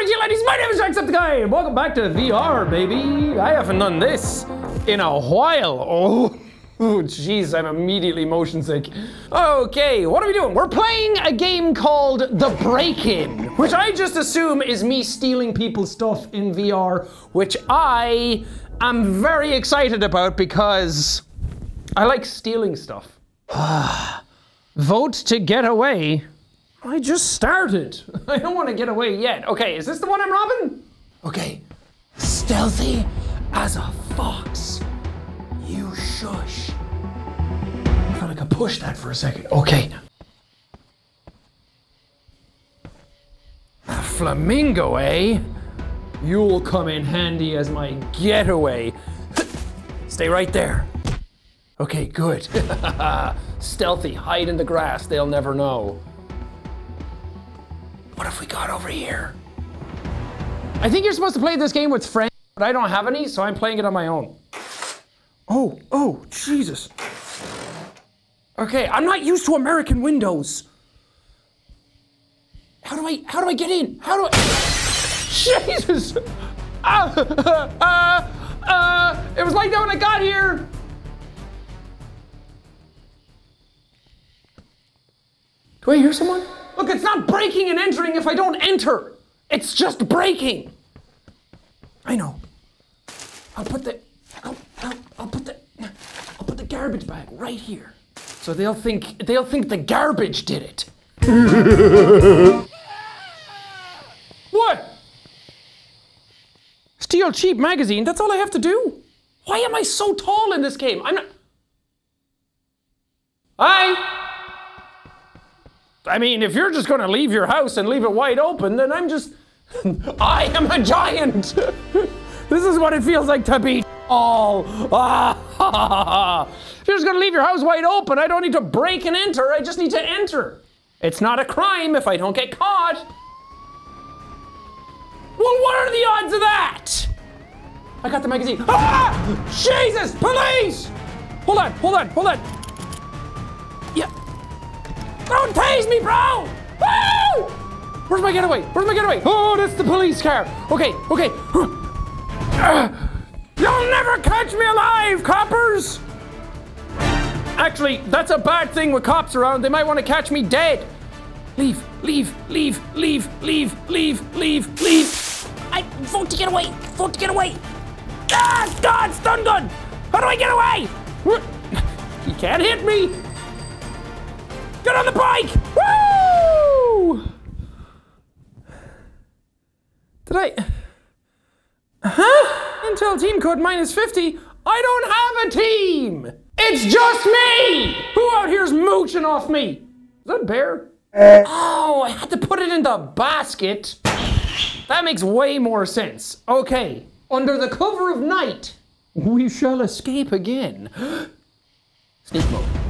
morning, you ladies. My name is Jacksepticeye, welcome back to VR, baby. I haven't done this in a while. Oh. Oh, jeez, I'm immediately motion sick. Okay, what are we doing? We're playing a game called The Break-In, which I just assume is me stealing people's stuff in VR, which I am very excited about because I like stealing stuff. Vote to get away. I just started. I don't want to get away yet. Okay, is this the one I'm robbing? Okay, stealthy as a fox. You shush. I thought I could push that for a second. Okay. A flamingo, eh? You'll come in handy as my getaway. Stay right there. Okay, good. Stealthy, hide in the grass, they'll never know. What if we got over here? I think you're supposed to play this game with friends, but I don't have any, so I'm playing it on my own. Oh, oh, Jesus. Okay, I'm not used to American windows. How do I, how do I get in? How do I, Jesus. Uh, uh, uh, it was like that when I got here. Do I hear someone? Look, it's not breaking and entering if I don't enter. It's just breaking. I know. I'll put the I'll, I'll, I'll put the I'll put the garbage bag right here. So they'll think they'll think the garbage did it. what? Steal cheap magazine, that's all I have to do. Why am I so tall in this game? I'm not Hi! I mean, if you're just gonna leave your house and leave it wide open, then I'm just. I am a giant! this is what it feels like to be tall. Ah, if you're just gonna leave your house wide open, I don't need to break and enter, I just need to enter. It's not a crime if I don't get caught. Well, what are the odds of that? I got the magazine. Ah! Jesus! Police! Hold on, hold on, hold on. Don't tase me, bro! Woo! Where's my getaway? Where's my getaway? Oh, that's the police car. Okay, okay. You'll never catch me alive, coppers! Actually, that's a bad thing with cops around. They might want to catch me dead. Leave, leave, leave, leave, leave, leave, leave, leave. I vote to get away. Vote to get away. Ah, God, stun gun. How do I get away? He can't hit me. Get on the bike! Woo! Did I? Huh? Intel team code minus 50? I don't have a team! It's just me! Who out here's mooching off me? Is that a bear? Oh, I had to put it in the basket. That makes way more sense. Okay, under the cover of night, we shall escape again. Sneak mode.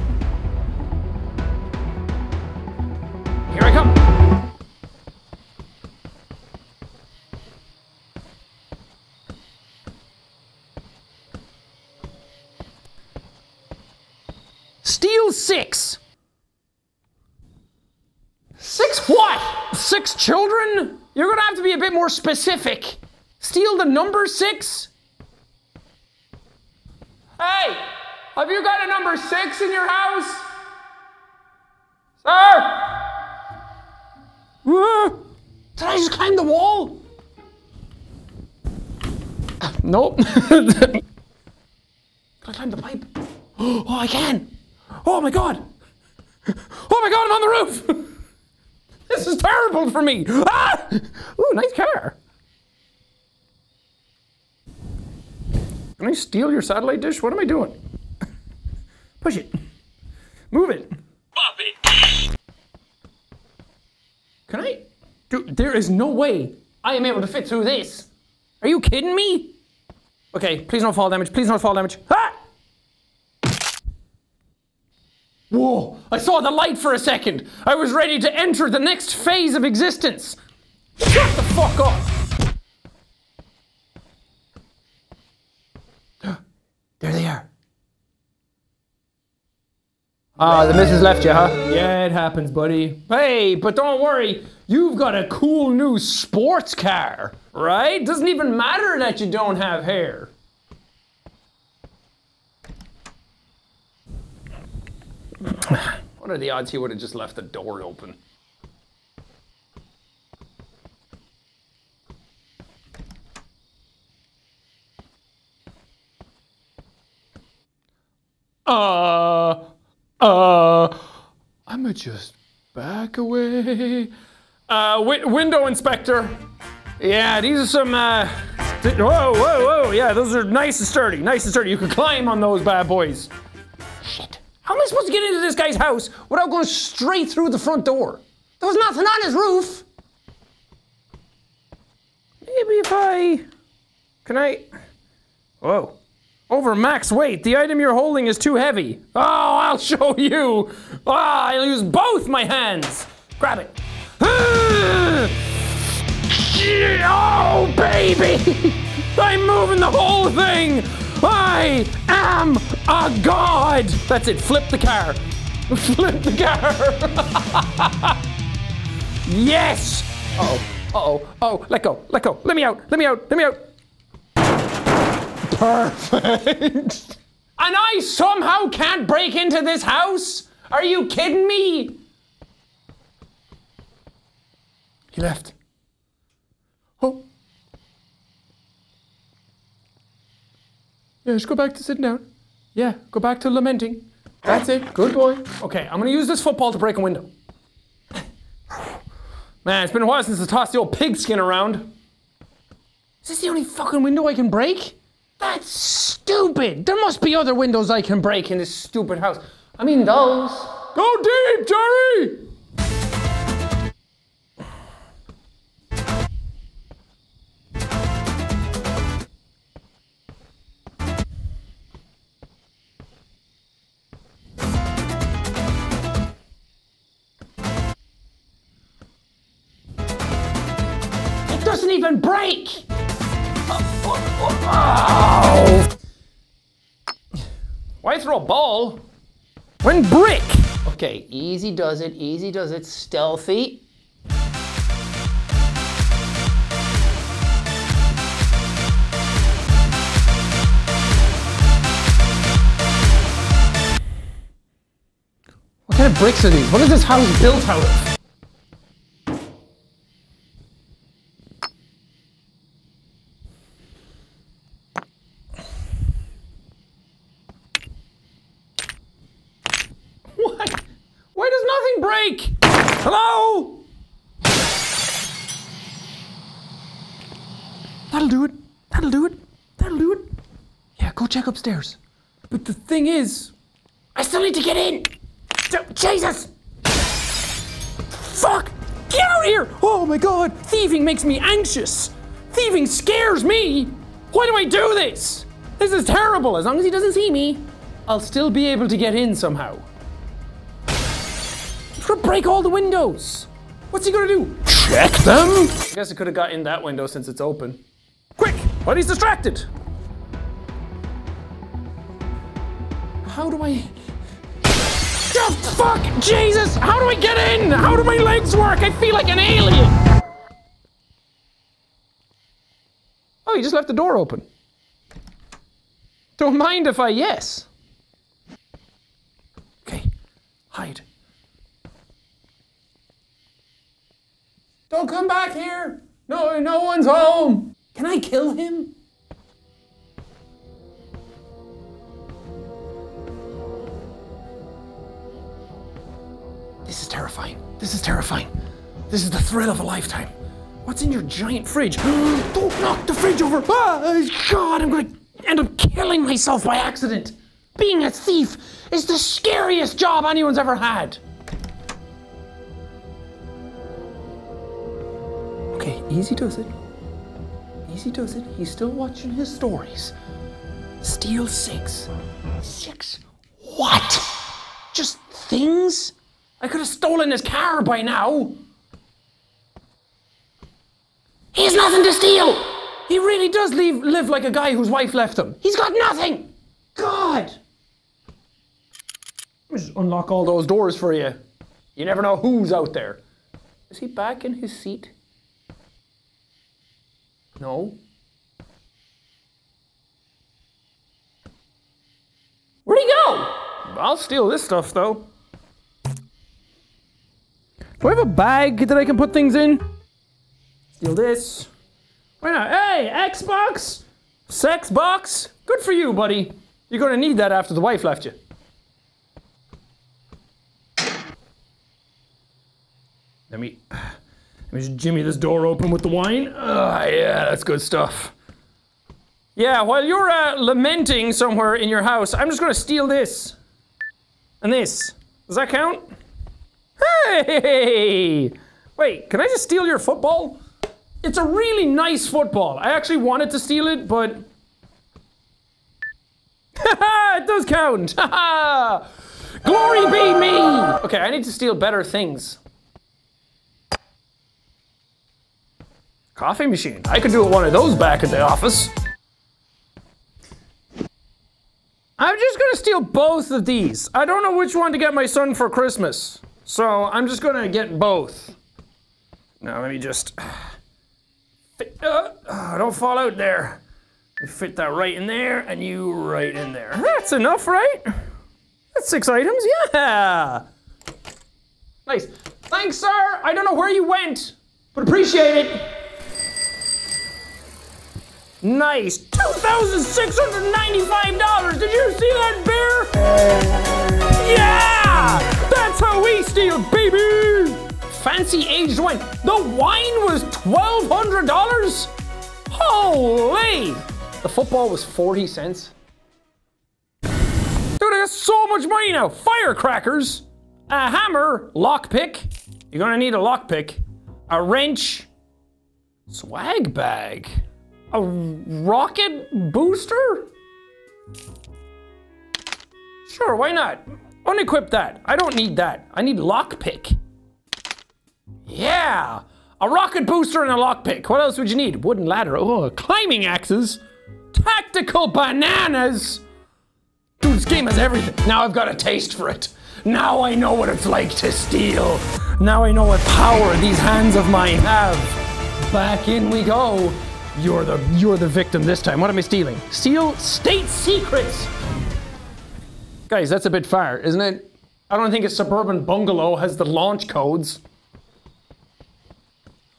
Six. Six what? Six children? You're gonna have to be a bit more specific. Steal the number six? Hey, have you got a number six in your house? Sir? Uh, Did I just climb the wall? Nope. can I climb the pipe? Oh, I can. Oh my god. Oh my god, I'm on the roof. This is terrible for me. Ah! Ooh, nice car. Can I steal your satellite dish? What am I doing? Push it. Move it. Can I? Dude, there is no way I am able to fit through this. Are you kidding me? Okay, please no fall damage. Please no fall damage. Ah! Whoa, I saw the light for a second. I was ready to enter the next phase of existence. Shut the fuck up. There they are. Ah, the missus left you, huh? Yeah, it happens, buddy. Hey, but don't worry. You've got a cool new sports car, right? Doesn't even matter that you don't have hair. What are the odds he would have just left the door open? Uh, uh, I'ma just back away. Uh, wi- window inspector. Yeah, these are some, uh, whoa, whoa, whoa, yeah, those are nice and sturdy, nice and sturdy. You can climb on those bad boys. How am I supposed to get into this guy's house without going straight through the front door? There was nothing on his roof. Maybe if I. Can I. Whoa. Over max weight. The item you're holding is too heavy. Oh, I'll show you. Ah, I'll use both my hands. Grab it. Oh, baby! I'm moving the whole thing! I am a god! That's it, flip the car. Flip the car! yes! Uh oh, uh oh, oh, let go, let go, let me out, let me out, let me out. Perfect! And I somehow can't break into this house? Are you kidding me? He left. Oh. Yeah, just go back to sitting down. Yeah, go back to lamenting. That's it. Good boy. Okay, I'm gonna use this football to break a window. Man, it's been a while since I tossed the old pigskin around. Is this the only fucking window I can break? That's stupid. There must be other windows I can break in this stupid house. I mean, those. Go deep, Jerry! Break! Oh. Why throw a ball? When brick! Okay, easy does it, easy does it, stealthy. What kind of bricks are these? What is this house built out of? Why? Why does nothing break? Hello? That'll do it. That'll do it. That'll do it. Yeah, go check upstairs. But the thing is, I still need to get in. Jesus! Fuck! Get out here! Oh my god! Thieving makes me anxious. Thieving scares me. Why do I do this? This is terrible. As long as he doesn't see me, I'll still be able to get in somehow. He's gonna break all the windows. What's he gonna do? Check them? I guess I could have got in that window since it's open. Quick! But he's distracted. How do I. Oh, fuck! Jesus! How do I get in? How do my legs work? I feel like an alien! Oh, you just left the door open. Don't mind if I yes. Okay, hide. Don't come back here! No, no one's home! Can I kill him? Terrifying. This is terrifying. This is the thrill of a lifetime. What's in your giant fridge? Don't knock the fridge over! Ah, God, I'm gonna end up killing myself by accident. Being a thief is the scariest job anyone's ever had. Okay, easy does it. Easy does it. He's still watching his stories. Steal six. Six? What? Just things? I could have stolen his car by now. He has nothing to steal. He really does leave, live like a guy whose wife left him. He's got nothing. God. Let me just unlock all those doors for you. You never know who's out there. Is he back in his seat? No. Where'd he go? I'll steal this stuff though. Do I have a bag that I can put things in? Steal this. Why not? Hey, Xbox! Sex box? Good for you, buddy. You're gonna need that after the wife left you. Let me, let me just jimmy this door open with the wine. Ah, yeah, that's good stuff. Yeah, while you're uh, lamenting somewhere in your house, I'm just gonna steal this. And this. Does that count? Hey! Wait, can I just steal your football? It's a really nice football. I actually wanted to steal it, but... it does count! Glory be me! Okay, I need to steal better things. Coffee machine. I could do one of those back at the office. I'm just gonna steal both of these. I don't know which one to get my son for Christmas. So I'm just gonna get both. Now let me just, fit, uh, uh, don't fall out there. Fit that right in there and you right in there. That's enough, right? That's six items, yeah. Nice. Thanks, sir. I don't know where you went, but appreciate it. Nice. $2,695. Did you see that bear? Yeah! That's how we steal, baby! Fancy aged wine. The wine was $1,200? Holy! The football was 40 cents. Dude, I got so much money now. Firecrackers, a hammer, lockpick. You're gonna need a lockpick, a wrench, swag bag. A rocket booster? Sure, why not? Unequip that. I don't need that. I need lockpick. Yeah! A rocket booster and a lockpick. What else would you need? Wooden ladder. Oh, climbing axes. Tactical bananas. Dude, this game has everything. Now I've got a taste for it. Now I know what it's like to steal. Now I know what power these hands of mine have. Back in we go. You're the you're the victim this time. What am I stealing? Steal state secrets. Guys, that's a bit far, isn't it? I don't think a suburban bungalow has the launch codes.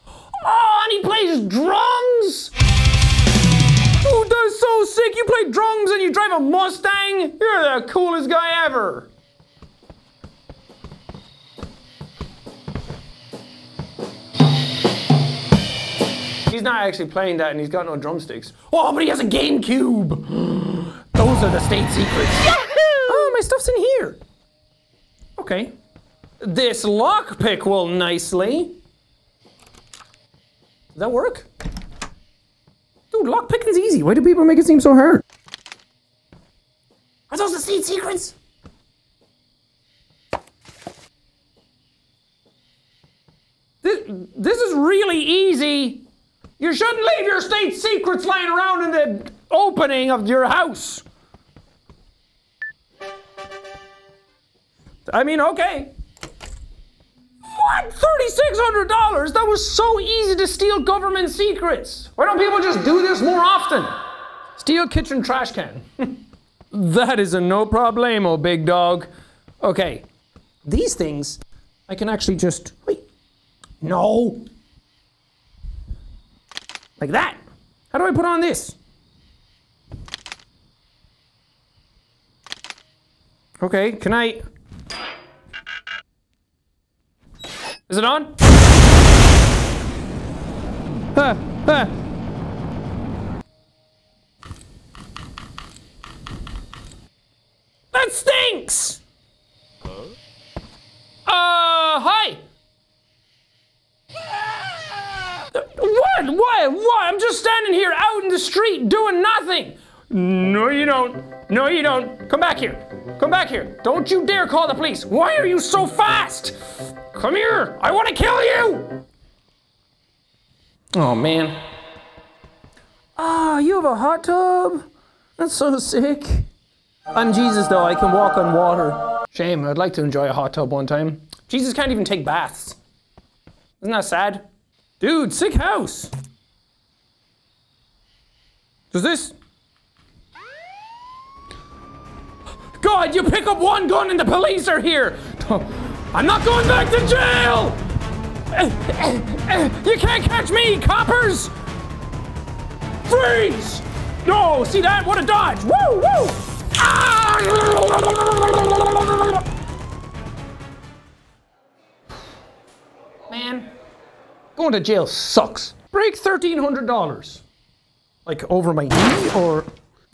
Oh, and he plays drums! Dude, that's so sick. You play drums and you drive a Mustang? You're the coolest guy ever. He's not actually playing that and he's got no drumsticks. Oh, but he has a GameCube! Those are the state secrets. Stuff's in here. Okay. This lockpick will nicely. Does that work? Dude, lockpicking's easy. Why do people make it seem so hard? Are those the state secrets? This, this is really easy. You shouldn't leave your state secrets lying around in the opening of your house. I mean, okay. What? $3,600? That was so easy to steal government secrets. Why don't people just do this more often? Steal kitchen trash can. that is a no problemo, big dog. Okay, these things, I can actually just, wait, no. Like that. How do I put on this? Okay, can I? Is it on? Huh, huh. That stinks! Uh, hi! What? What? What? I'm just standing here out in the street doing nothing. No, you don't. No, you don't. Come back here. Come back here. Don't you dare call the police. Why are you so fast? Come here. I want to kill you. Oh, man. Ah, you have a hot tub? That's so sick. I'm Jesus, though. I can walk on water. Shame, I'd like to enjoy a hot tub one time. Jesus can't even take baths. Isn't that sad? Dude, sick house. Does this? God, you pick up one gun and the police are here. I'm not going back to jail. You can't catch me, coppers. Freeze! No, see that? What a dodge! Woo, woo! Ah! Man, going to jail sucks. Break $1,300. Like over my knee or.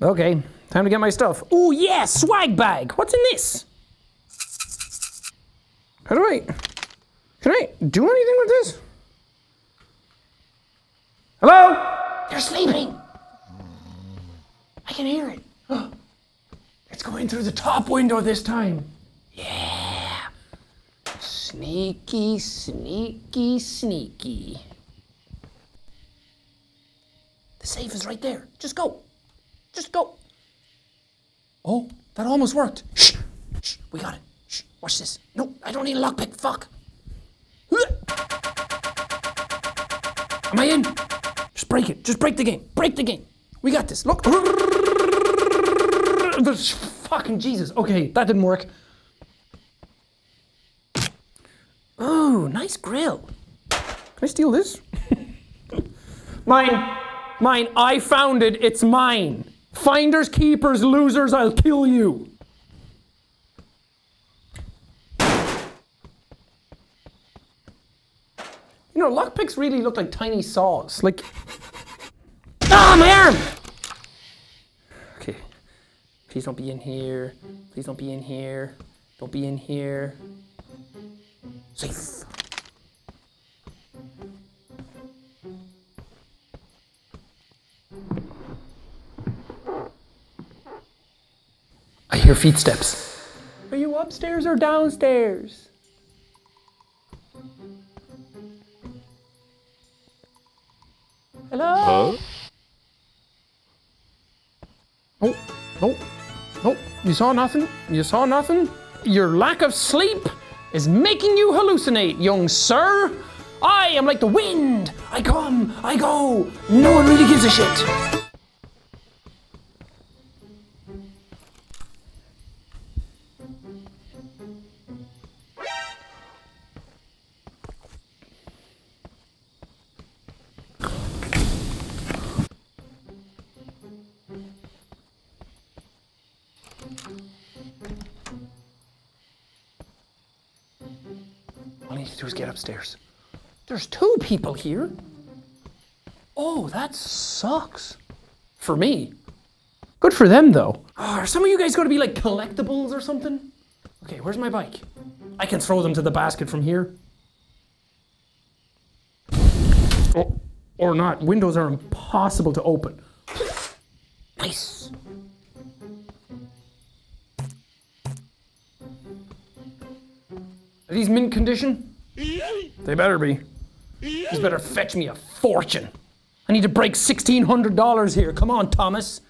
Okay, time to get my stuff. Oh, yeah, swag bag. What's in this? How do I. Can I do anything with this? Hello? They're sleeping. I can hear it. It's going through the top window this time. Yeah. Sneaky, sneaky, sneaky. The safe is right there. Just go. Just go. Oh, that almost worked. Shh. Shh. We got it. Shh. Watch this. No, I don't need a lockpick. Fuck. Am I in? Just break it. Just break the game. Break the game. We got this. Look. Fucking Jesus. Okay, that didn't work. Oh, nice grill. Can I steal this? mine. Mine. I found it. It's mine. Finders, keepers, losers, I'll kill you. You know, lockpicks really look like tiny saws. Like. Ah, my arm! Okay. Please don't be in here. Please don't be in here. Don't be in here. Safe. I hear feet steps. Are you upstairs or downstairs? You saw nothing? You saw nothing? Your lack of sleep is making you hallucinate, young sir. I am like the wind. I come, I go. No one really gives a shit. Do is get upstairs. There's two people here. Oh, that sucks. For me. Good for them, though. Oh, are some of you guys going to be like collectibles or something? Okay, where's my bike? I can throw them to the basket from here. Oh, or not. Windows are impossible to open. Nice. Are these mint condition? They better be. These better fetch me a fortune. I need to break $1,600 here. Come on, Thomas.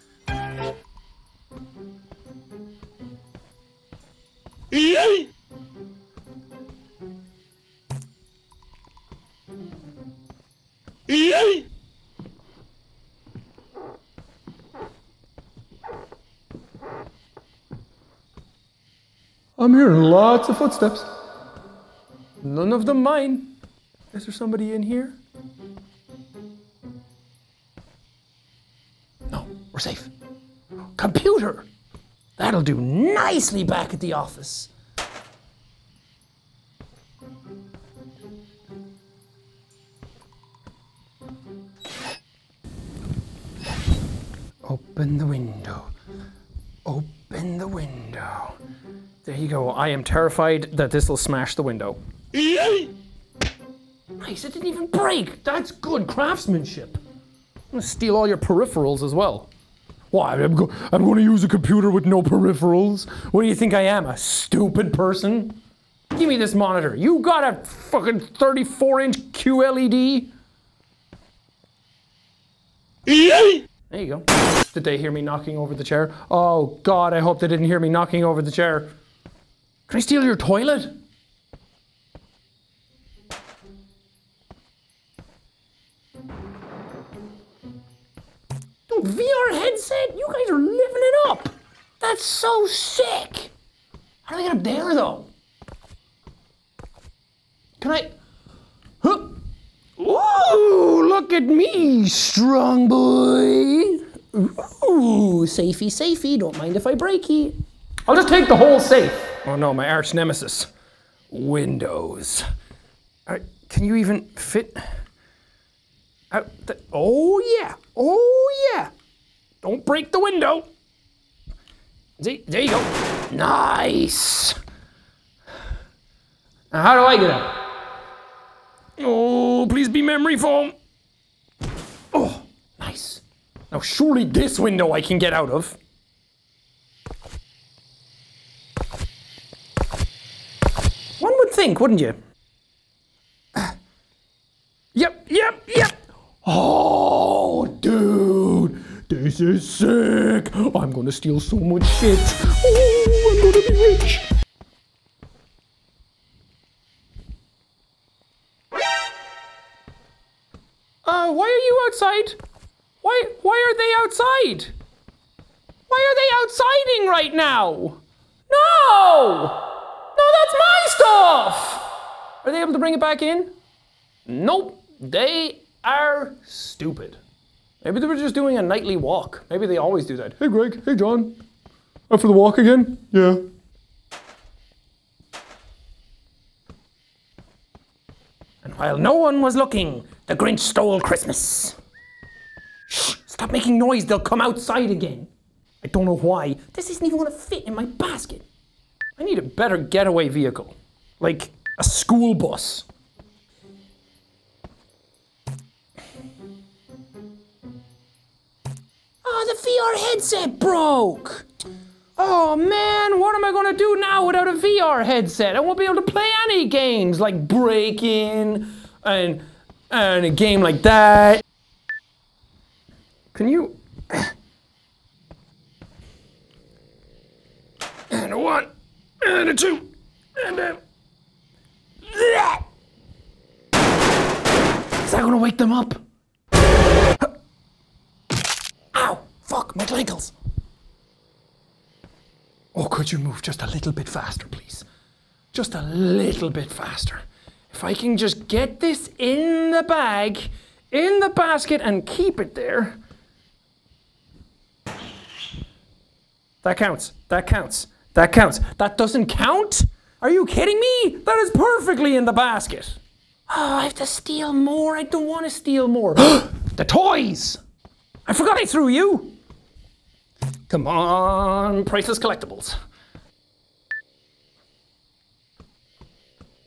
I'm hearing lots of footsteps. None of them mine. Is there somebody in here? No, we're safe. Computer! That'll do nicely back at the office. Open the window. Open the window. There you go. I am terrified that this will smash the window. Nice, it didn't even break. That's good craftsmanship. I'm gonna steal all your peripherals as well. Why? I'm, go- I'm going to use a computer with no peripherals? What do you think I am, a stupid person? Give me this monitor. You got a fucking 34 inch QLED? There you go. Did they hear me knocking over the chair? Oh God, I hope they didn't hear me knocking over the chair. Can I steal your toilet? VR headset? You guys are living it up. That's so sick. How do I get up there though? Can I? Huh? Ooh, look at me, strong boy. Ooh, safety, safety. Don't mind if I break it. I'll just take the whole safe. Oh no, my arch nemesis. Windows. All right, can you even fit Uh, out the, oh yeah, oh yeah. Don't break the window. See, there you go. Nice. Now how do I get out? Oh, please be memory foam. Oh, nice. Now surely this window I can get out of. One would think, wouldn't you? Yep, yep, yep. Oh, dude, this is sick. I'm gonna steal so much shit. Oh, I'm gonna be rich. Uh, why are you outside? Why, why are they outside? Why are they outsiding right now? No! No, that's my stuff! Are they able to bring it back in? Nope, they are stupid. Maybe they were just doing a nightly walk. Maybe they always do that. Hey, Greg. Hey, John. Up for the walk again? Yeah. And while no one was looking, the Grinch stole Christmas. Shh, stop making noise. They'll come outside again. I don't know why. This isn't even going to fit in my basket. I need a better getaway vehicle, like a school bus. Oh, the VR headset broke. Oh man, what am I gonna do now without a VR headset? I won't be able to play any games like Break-In and and a game like that. Can you? And a one, and a two, and a. Is that gonna wake them up? Ow! Fuck, my ankles! Oh, could you move just a little bit faster, please? Just a little bit faster. If I can just get this in the bag, in the basket, and keep it there. That counts. That counts. That counts. That doesn't count? Are you kidding me? That is perfectly in the basket. Oh, I have to steal more. I don't want to steal more. the toys! I forgot I threw you. Come on, priceless collectibles.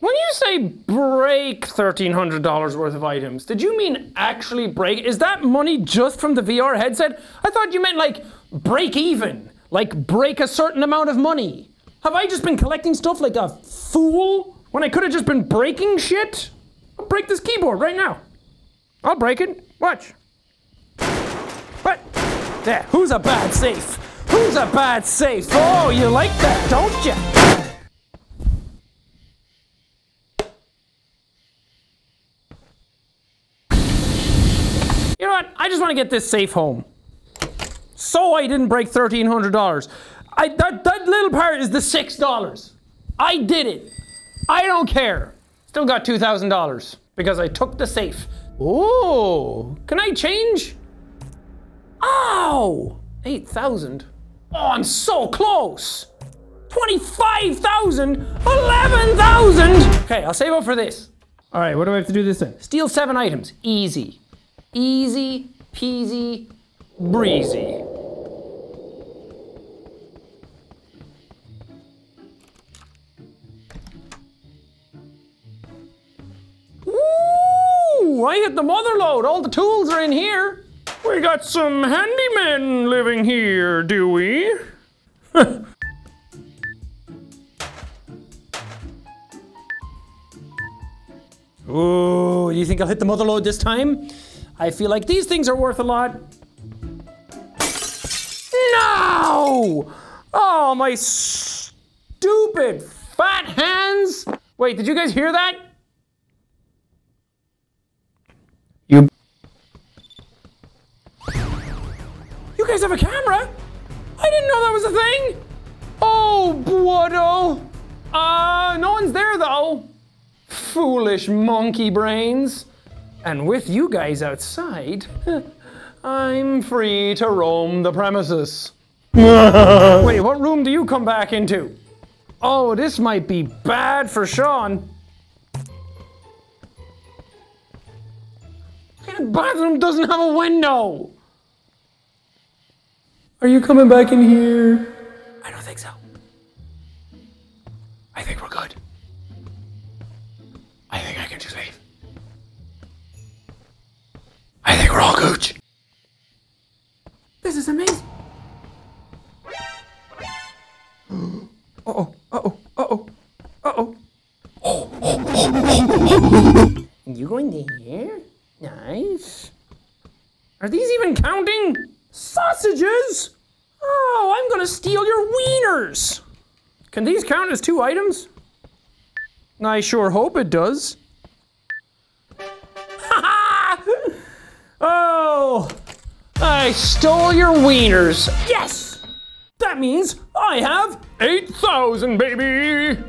When you say break $1,300 worth of items, did you mean actually break? Is that money just from the VR headset? I thought you meant like break even, like break a certain amount of money. Have I just been collecting stuff like a fool when I could have just been breaking shit? I'll break this keyboard right now. I'll break it. Watch. There, who's a bad safe? Who's a bad safe? Oh, you like that, don't you? You know what? I just want to get this safe home. So I didn't break $1,300. I, that, that little part is the $6. I did it. I don't care. Still got $2,000 because I took the safe. Oh, can I change? Ow! 8,000. Oh, I'm so close. 25,000, 11,000. Okay, I'll save up for this. All right, what do I have to do this in? Steal seven items. Easy. Easy peasy breezy. Ooh, I hit the mother load. All the tools are in here. We got some handymen living here, do we? Ooh, you think I'll hit the mother load this time? I feel like these things are worth a lot. No! Oh, my stupid fat hands. Wait, did you guys hear that? Guys have a camera? I didn't know that was a thing. Oh, Buodo. Uh, no one's there though. Foolish monkey brains. And with you guys outside, I'm free to roam the premises. Wait, what room do you come back into? Oh, this might be bad for Sean. The bathroom doesn't have a window. Are you coming back in here? I don't think so. I think we're good. I think I can just leave. I think we're all gooch. This is amazing. Uh-oh, uh-oh, uh-oh, uh-oh. you going there? Nice. Are these even counting? Sausages? Oh, I'm gonna steal your wieners. Can these count as two items? I sure hope it does. oh, I stole your wieners. Yes! That means I have 8,000, baby!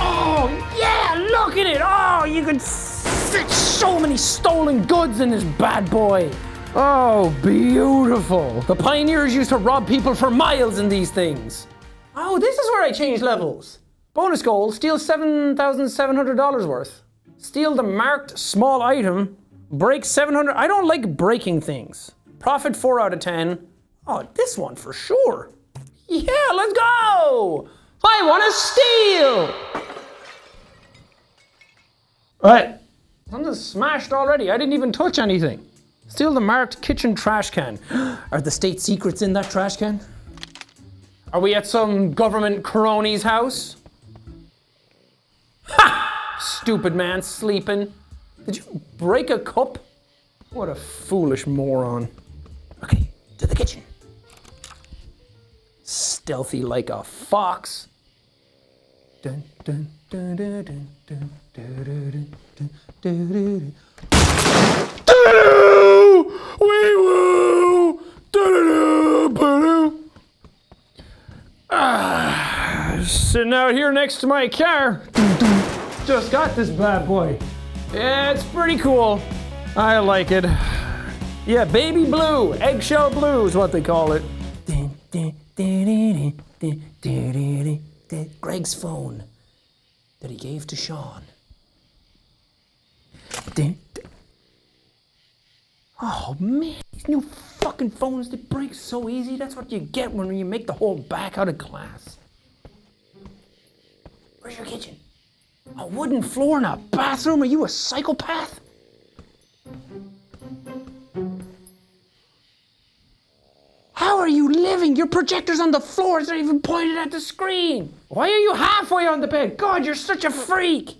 Oh, yeah, look at it! Oh, you can fit so many stolen goods in this bad boy. Oh, beautiful. The pioneers used to rob people for miles in these things. Oh, this is where I change levels. Bonus goal, steal $7,700 worth. Steal the marked small item, break 700. I don't like breaking things. Profit 4 out of 10. Oh, this one for sure. Yeah, let's go! I want to steal! What? Something's smashed already. I didn't even touch anything. Steal the marked kitchen trash can. Are the state secrets in that trash can? Are we at some government crony's house? Ha! Stupid man sleeping. Did you break a cup? What a foolish moron. Okay, to the kitchen. Stealthy like a fox. Dun, dun, dun, dun, dun, dun, dun, dun, dun, dun, dun, dun. Wee woo! Ah, sitting out here next to my car. Just got this bad boy. Yeah, it's pretty cool. I like it. Yeah, baby blue, eggshell blue is what they call it. Greg's phone that he gave to Sean. Oh man, these new fucking phones, they break so easy. That's what you get when you make the whole back out of glass. Where's your kitchen? A wooden floor in a bathroom? Are you a psychopath? How are you living? Your projector's on the floor. It's not even pointed at the screen. Why are you halfway on the bed? God, you're such a freak.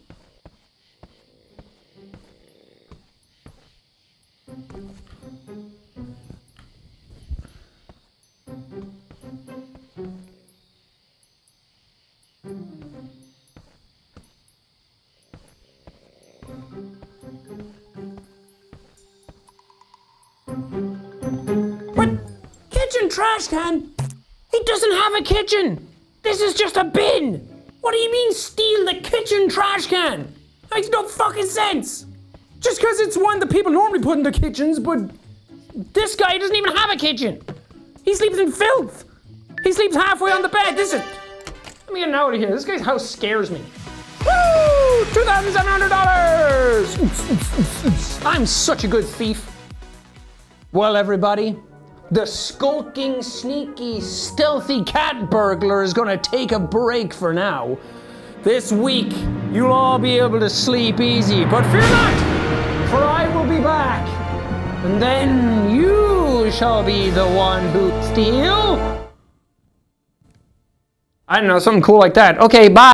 Trash can? He doesn't have a kitchen. This is just a bin. What do you mean steal the kitchen trash can? Makes no fucking sense. Just because it's one that people normally put in their kitchens, but this guy doesn't even have a kitchen. He sleeps in filth. He sleeps halfway on the bed. This is. Let me get out of here. This guy's house scares me. Woo! $2,700! I'm such a good thief. Well, everybody, the skulking, sneaky, stealthy cat burglar is gonna take a break for now. This week, you'll all be able to sleep easy, but fear not, for I will be back. And then you shall be the one who steal. I don't know, something cool like that. Okay, bye.